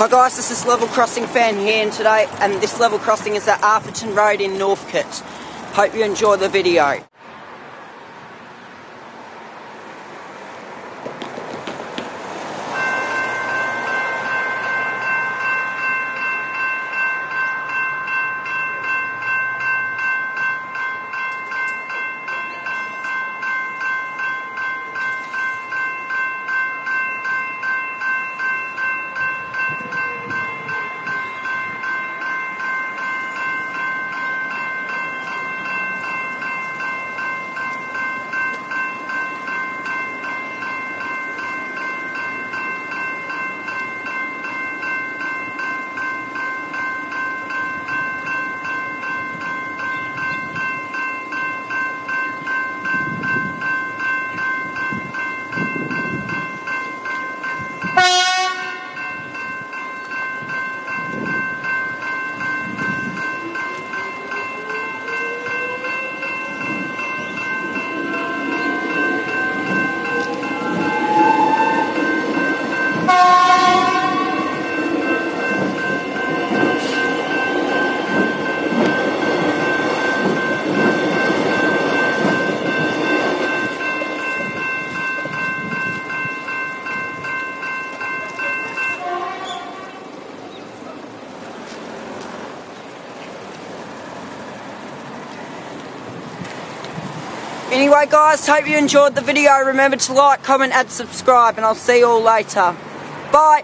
Hi guys, this is Level Crossing fan here and today and this level crossing is at Arthurton Road in Northcote. Hope you enjoy the video. Anyway guys, hope you enjoyed the video. Remember to like, comment and subscribe and I'll see you all later. Bye!